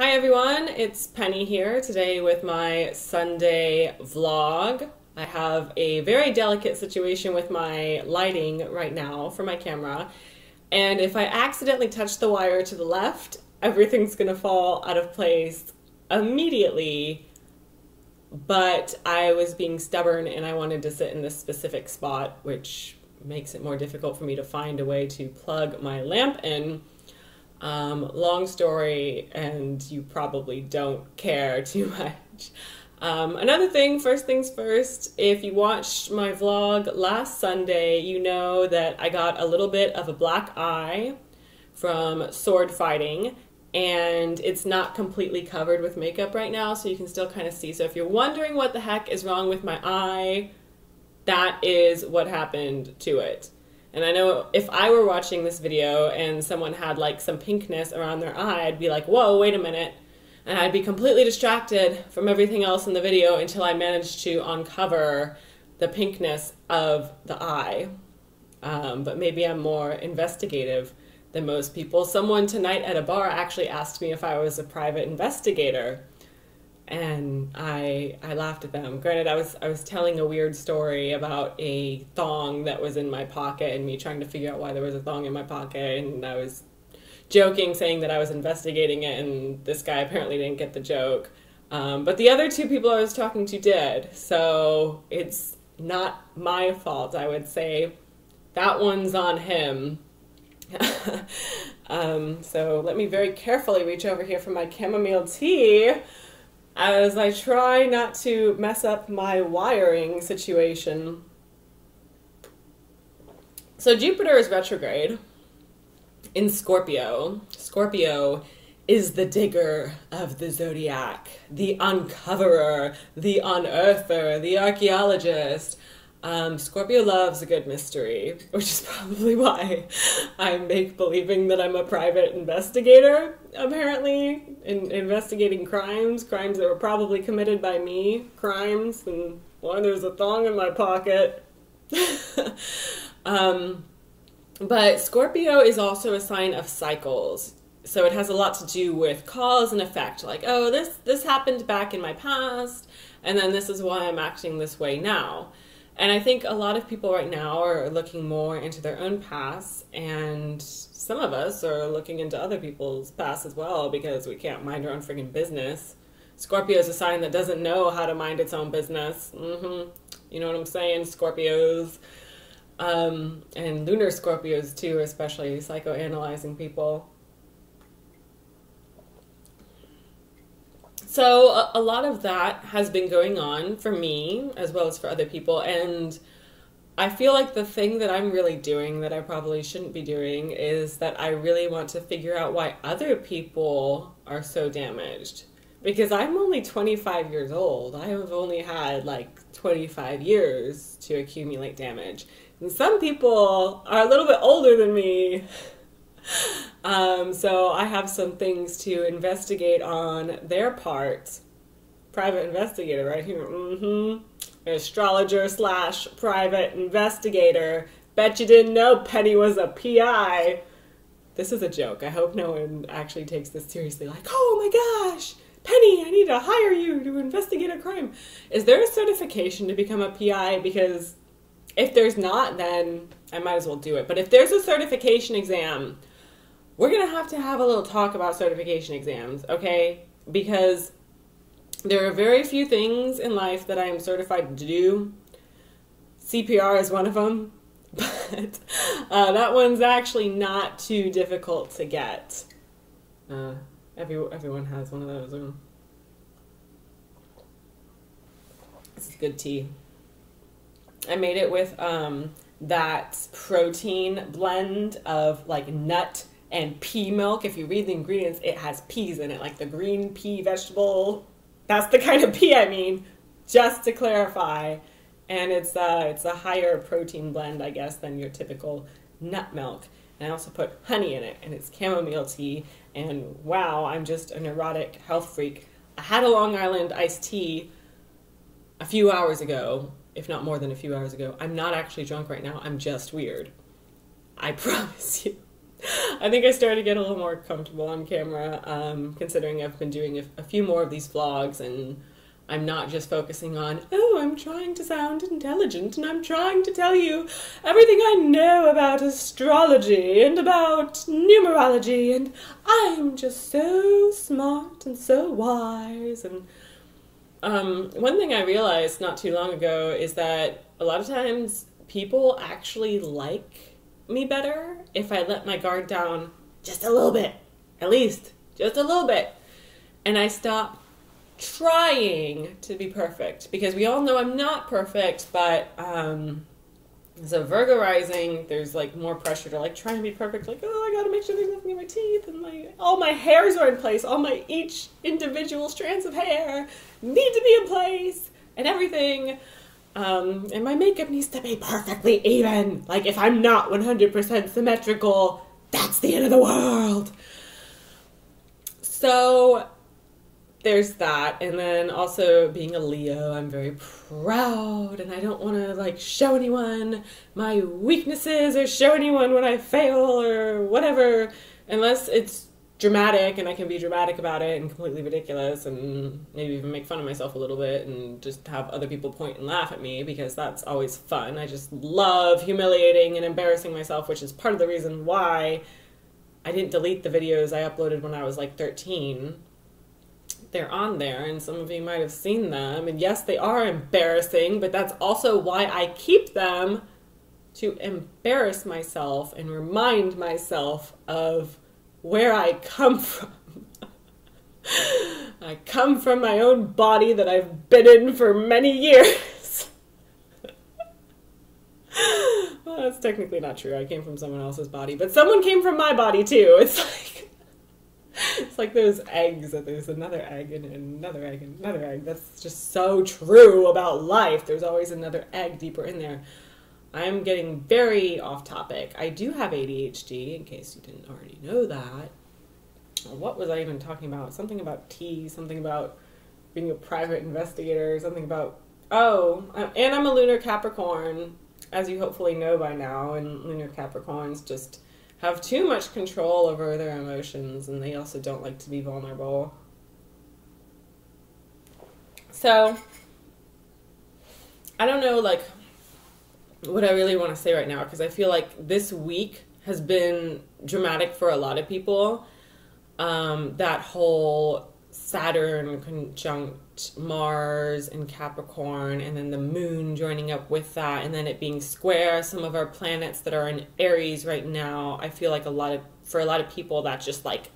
Hi everyone, it's Penny here today with my Sunday vlog. I have a very delicate situation with my lighting right now for my camera, and if I accidentally touch the wire to the left, everything's gonna fall out of place immediately. But I was being stubborn and I wanted to sit in this specific spot, which makes it more difficult for me to find a way to plug my lamp in. Um, long story, and you probably don't care too much. Um, another thing, first things first, if you watched my vlog last Sunday, you know that I got a little bit of a black eye from sword fighting, and it's not completely covered with makeup right now, so you can still kind of see. So if you're wondering what the heck is wrong with my eye, that is what happened to it. And I know if I were watching this video and someone had like some pinkness around their eye, I'd be like, whoa, wait a minute. And I'd be completely distracted from everything else in the video until I managed to uncover the pinkness of the eye. Um, but maybe I'm more investigative than most people. Someone tonight at a bar actually asked me if I was a private investigator and I I laughed at them. Granted, I was I was telling a weird story about a thong that was in my pocket and me trying to figure out why there was a thong in my pocket, and I was joking, saying that I was investigating it, and this guy apparently didn't get the joke. Um, but the other two people I was talking to did, so it's not my fault. I would say that one's on him. um, so let me very carefully reach over here for my chamomile tea as I try not to mess up my wiring situation. So Jupiter is retrograde in Scorpio. Scorpio is the digger of the zodiac, the uncoverer, the unearther, the archaeologist. Um, Scorpio loves a good mystery, which is probably why I make believing that I'm a private investigator, apparently, in investigating crimes, crimes that were probably committed by me, crimes, and well, there's a thong in my pocket. um, but Scorpio is also a sign of cycles. So it has a lot to do with cause and effect. Like, oh, this this happened back in my past, and then this is why I'm acting this way now. And I think a lot of people right now are looking more into their own past, and some of us are looking into other people's past as well because we can't mind our own freaking business. Scorpio is a sign that doesn't know how to mind its own business. Mm-hmm. You know what I'm saying? Scorpios. Um, and lunar Scorpios too, especially psychoanalyzing people. So a, a, lot of that has been going on for me as well as for other people and I feel like the thing that I'm really doing that I probably shouldn't be doing is that I really want to figure out why other people are so damaged. Because I'm only 25 years old. I have only had like 25 years to accumulate damage. And some people are a little bit older than me. Um, so I have some things to investigate on their part. Private investigator right here. Mm-hmm. Astrologer slash private investigator. Bet you didn't know Penny was a PI. This is a joke. I hope no one actually takes this seriously. Like, oh my gosh, Penny, I need to hire you to investigate a crime. Is there a certification to become a PI? Because if there's not, then I might as well do it. But if there's a certification exam, we're going to have to have a little talk about certification exams, okay? Because there are very few things in life that I am certified to do. CPR is one of them, but uh, that one's actually not too difficult to get. Uh, every, everyone has one of those. This is good tea. I made it with um, that protein blend of like nut and pea milk. If you read the ingredients, it has peas in it, like the green pea vegetable. That's the kind of pea I mean, just to clarify. And it's uh, it's a higher protein blend, I guess, than your typical nut milk. And I also put honey in it, and it's chamomile tea. And wow, I'm just a neurotic health freak. I had a Long Island iced tea a few hours ago, if not more than a few hours ago. I'm not actually drunk right now. I'm just weird. I promise you. I think I started to get a little more comfortable on camera, um, considering I've been doing a, a few more of these vlogs and I'm not just focusing on, oh, I'm trying to sound intelligent and I'm trying to tell you everything I know about astrology and about numerology and I'm just so smart and so wise. And um, one thing I realized not too long ago is that a lot of times people actually like me better if I let my guard down just a little bit, at least just a little bit. And I stop trying to be perfect because we all know I'm not perfect, but um, so Virgo rising, there's like more pressure to like try and be perfect. Like, oh, I gotta make sure there's nothing in my teeth, and like all my hairs are in place. All my each individual strands of hair need to be in place, and everything. Um, and my makeup needs to be perfectly even. Like, if I'm not 100% symmetrical, that's the end of the world. So there's that and then also being a leo i'm very proud and i don't want to like show anyone my weaknesses or show anyone when i fail or whatever unless it's dramatic and i can be dramatic about it and completely ridiculous and maybe even make fun of myself a little bit and just have other people point and laugh at me because that's always fun i just love humiliating and embarrassing myself which is part of the reason why i didn't delete the videos i uploaded when i was like 13 they're on there and some of you might have seen them. And yes, they are embarrassing, but that's also why I keep them to embarrass myself and remind myself of where I come from. I come from my own body that I've been in for many years. well, that's technically not true. I came from someone else's body, but someone came from my body too. It's like it's like those eggs that there's another egg and another egg and another egg. That's just so true about life. There's always another egg deeper in there. I'm getting very off topic. I do have ADHD, in case you didn't already know that. What was I even talking about? Something about tea, something about being a private investigator, something about. Oh, and I'm a lunar Capricorn, as you hopefully know by now, and lunar Capricorns just have too much control over their emotions and they also don't like to be vulnerable. So, I don't know, like, what I really want to say right now because I feel like this week has been dramatic for a lot of people. Um, that whole Saturn conjunct Mars and Capricorn, and then the moon joining up with that, and then it being square some of our planets that are in Aries right now. I feel like a lot of, for a lot of people, that just like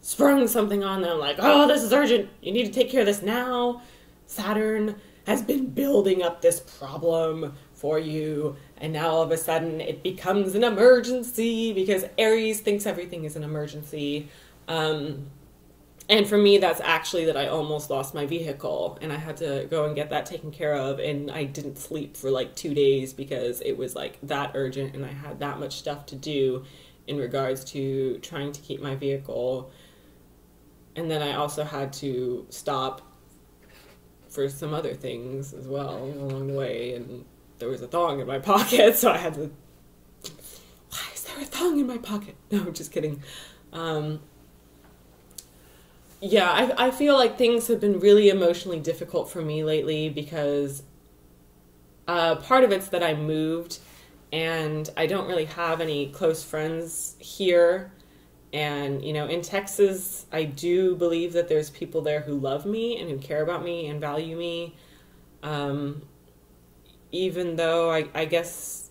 sprung something on them like, oh, this is urgent. You need to take care of this now. Saturn has been building up this problem for you, and now all of a sudden it becomes an emergency because Aries thinks everything is an emergency. Um, and for me that's actually that i almost lost my vehicle and i had to go and get that taken care of. And i didn't sleep for like two days because it was like that urgent and i had that much stuff to do in regards to trying to keep my vehicle. And then i also had to stop for some other things as well along the way. And there was a thong in my pocket so i had to why is there a thong in my pocket no i'm just kidding um, yeah, I, I feel like things have been really emotionally difficult for me lately because uh, part of it's that I moved and I don't really have any close friends here. And, you know, in Texas, I do believe that there's people there who love me and who care about me and value me. Um, even though I, I guess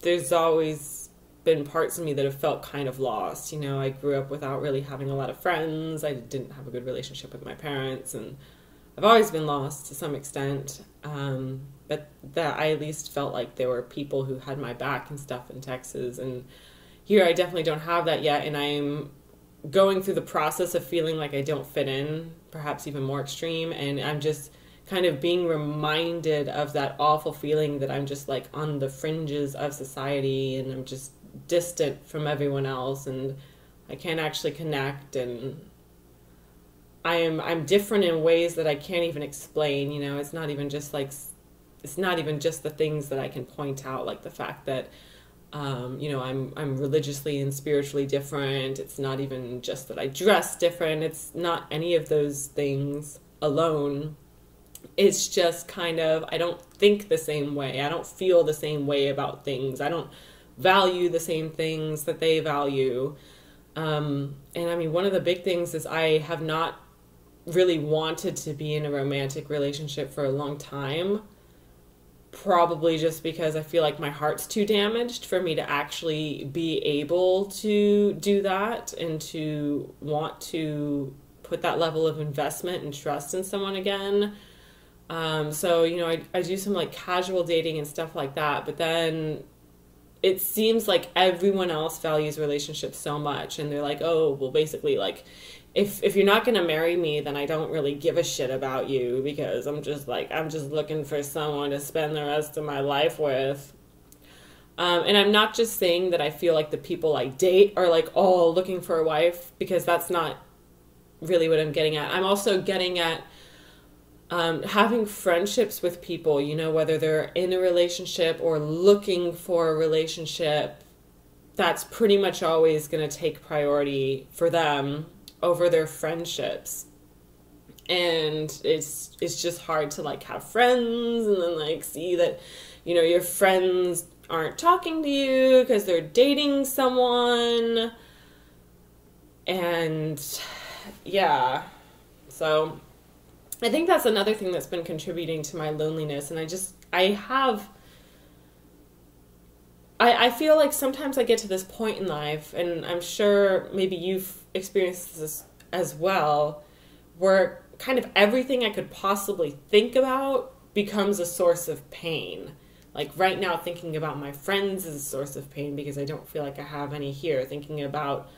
there's always been parts of me that have felt kind of lost. You know, I grew up without really having a lot of friends. I didn't have a good relationship with my parents, and I've always been lost to some extent. Um, but that I at least felt like there were people who had my back and stuff in Texas, and here I definitely don't have that yet, and I'm going through the process of feeling like I don't fit in, perhaps even more extreme, and I'm just kind of being reminded of that awful feeling that I'm just like on the fringes of society and I'm just distant from everyone else and I can't actually connect and I am I'm different in ways that I can't even explain, you know, it's not even just like it's not even just the things that I can point out like the fact that Um, you know, I'm I'm religiously and spiritually different. It's not even just that I dress different. It's not any of those things alone. It's just kind of I don't think the same way. I don't feel the same way about things. I don't value the same things that they value. Um, and I mean, one of the big things is I have not really wanted to be in a romantic relationship for a long time. Probably just because I feel like my heart's too damaged for me to actually be able to do that and to want to put that level of investment and trust in someone again. Um, so, you know, I, I do some like casual dating and stuff like that, but then it seems like everyone else values relationships so much and they're like oh well basically like if if you're not going to marry me then i don't really give a shit about you because i'm just like i'm just looking for someone to spend the rest of my life with. Um, and i'm not just saying that i feel like the people i date are like all looking for a wife because that's not really what i'm getting at. I'm also getting at um, having friendships with people, you know, whether they're in a relationship or looking for a relationship, that's pretty much always going to take priority for them over their friendships. And it's it's just hard to like have friends and then like see that you know your friends aren't talking to you because they're dating someone and yeah. So I think that's another thing that's been contributing to my loneliness. And I just, I have, I, I feel like sometimes I get to this point in life, and I'm sure maybe you've experienced this as well, where kind of everything I could possibly think about becomes a source of pain. Like right now, thinking about my friends is a source of pain because I don't feel like I have any here. Thinking about,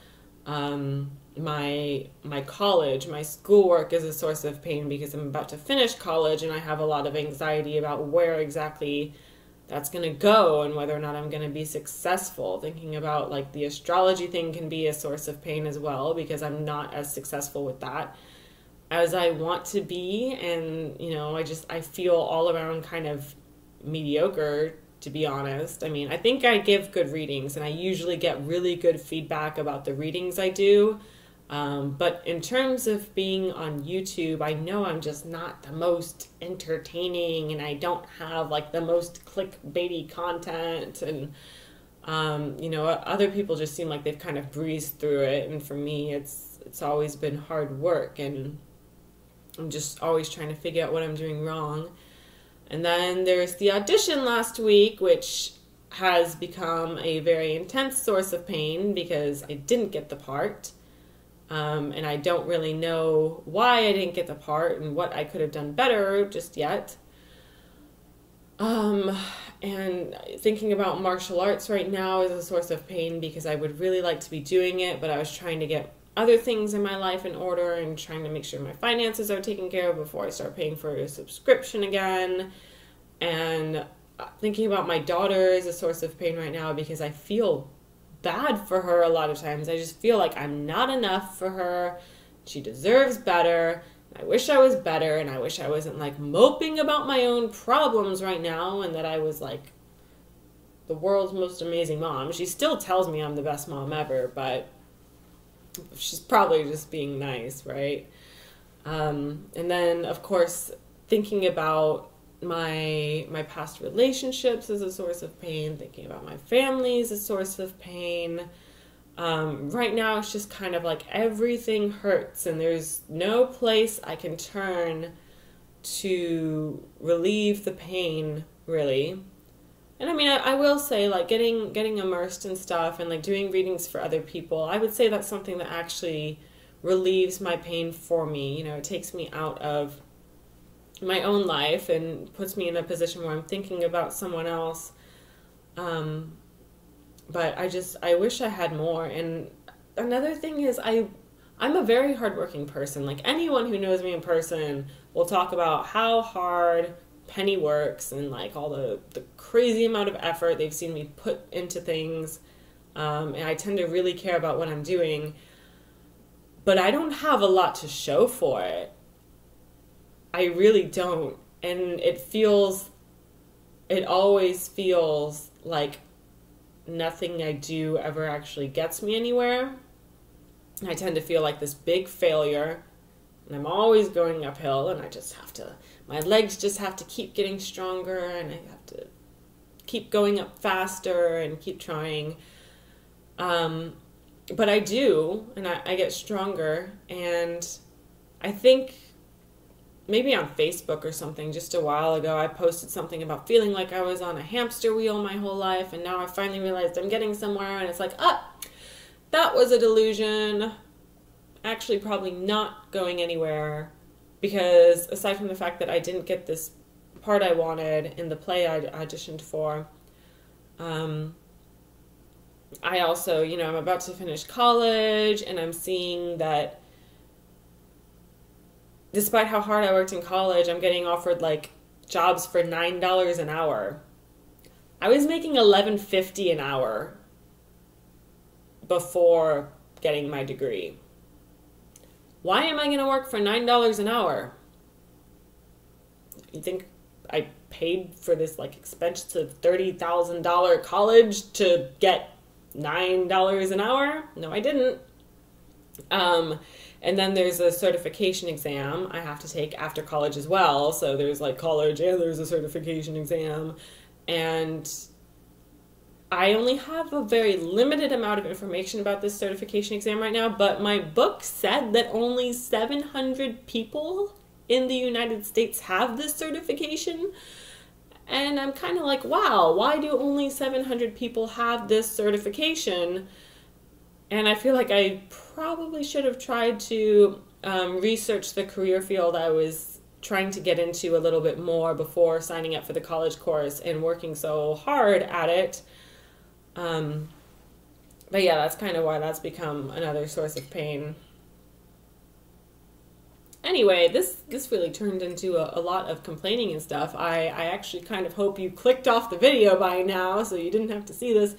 um, my my college, my schoolwork is a source of pain because I'm about to finish college and I have a lot of anxiety about where exactly that's going to go and whether or not I'm going to be successful. Thinking about like the astrology thing can be a source of pain as well because I'm not as successful with that as I want to be and you know, I just I feel all around kind of mediocre to be honest. I mean, I think I give good readings and I usually get really good feedback about the readings I do. Um, but in terms of being on YouTube, I know I'm just not the most entertaining and I don't have like the most clickbaity content. And, um, you know, other people just seem like they've kind of breezed through it. And for me, it's, it's always been hard work and I'm just always trying to figure out what I'm doing wrong. And then there's the audition last week, which has become a very intense source of pain because I didn't get the part. Um, and I don't really know why I didn't get the part and what I could have done better just yet. Um, and thinking about martial arts right now is a source of pain because I would really like to be doing it, but I was trying to get other things in my life in order and trying to make sure my finances are taken care of before I start paying for a subscription again. And thinking about my daughter is a source of pain right now because I feel bad for her a lot of times. I just feel like I'm not enough for her. She deserves better. I wish I was better and I wish I wasn't like moping about my own problems right now and that I was like the world's most amazing mom. She still tells me I'm the best mom ever, but she's probably just being nice, right? Um, and then, of course, thinking about my my past relationships is a source of pain thinking about my family is a source of pain. Um, right now it's just kind of like everything hurts and there's no place i can turn to relieve the pain really. And i mean I, I will say like getting getting immersed in stuff and like doing readings for other people i would say that's something that actually relieves my pain for me. You know it takes me out of my own life and puts me in a position where I'm thinking about someone else. Um, but I just I wish I had more. And another thing is I I'm a very hardworking person. Like anyone who knows me in person will talk about how hard Penny works and like all the the crazy amount of effort they've seen me put into things. Um, and I tend to really care about what I'm doing. But I don't have a lot to show for it. I really don't. And it feels, it always feels like nothing I do ever actually gets me anywhere. I tend to feel like this big failure, and I'm always going uphill, and I just have to, my legs just have to keep getting stronger, and I have to keep going up faster and keep trying. Um, but I do, and I, I get stronger, and I think maybe on Facebook or something just a while ago, I posted something about feeling like I was on a hamster wheel my whole life, and now I finally realized I'm getting somewhere, and it's like, ah, that was a delusion. Actually, probably not going anywhere because aside from the fact that I didn't get this part I wanted in the play I auditioned for, um, I also, you know, I'm about to finish college and I'm seeing that despite how hard I worked in college, I'm getting offered like jobs for $9 an hour. I was making 11.50 an hour before getting my degree. Why am I going to work for $9 an hour? You think I paid for this like expensive $30,000 college to get $9 an hour? No, I didn't. Um, and then there's a certification exam I have to take after college as well. So there's like college and there's a certification exam. And I only have a very limited amount of information about this certification exam right now, but my book said that only 700 people in the United States have this certification. And I'm kind of like, wow, why do only 700 people have this certification? And I feel like I probably should have tried to um, research the career field I was trying to get into a little bit more before signing up for the college course and working so hard at it um, but yeah, that's kind of why that's become another source of pain. Anyway, this this really turned into a, a lot of complaining and stuff. I, I actually kind of hope you clicked off the video by now so you didn't have to see this.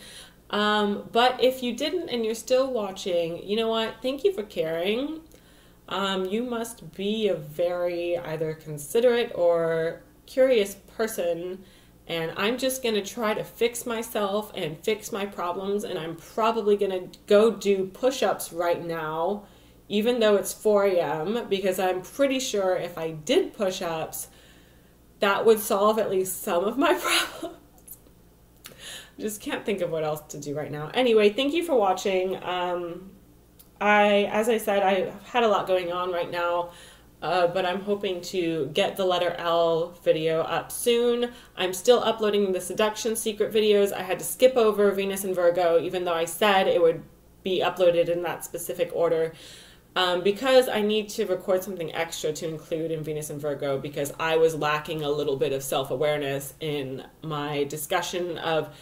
Um, but if you didn't and you're still watching, you know what? Thank you for caring. Um, you must be a very either considerate or curious person and I'm just going to try to fix myself and fix my problems. And I'm probably going to go do push ups right now, even though it's 4 a.m., because I'm pretty sure if I did push ups, that would solve at least some of my problems. Just can't think of what else to do right now. Anyway, thank you for watching. Um, I, as I said, I had a lot going on right now. Uh, but I'm hoping to get the letter L video up soon. I'm still uploading the seduction secret videos. I had to skip over Venus and Virgo, even though I said it would be uploaded in that specific order. Um, because I need to record something extra to include in Venus and Virgo because I was lacking a little bit of self awareness in my discussion of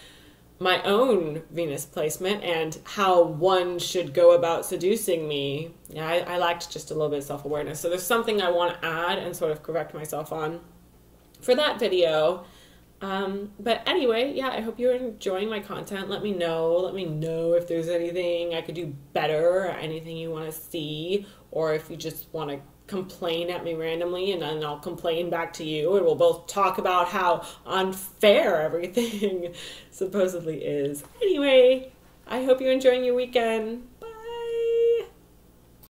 my own Venus placement and how one should go about seducing me. Yeah, I, I lacked just a little bit of self awareness. So there's something I want to add and sort of correct myself on for that video. Um, but anyway, yeah, I hope you're enjoying my content. Let me know. Let me know if there's anything I could do better or anything you want to see, or if you just want to complain at me randomly and then I'll complain back to you and we'll both talk about how unfair everything supposedly is. Anyway, I hope you're enjoying your weekend.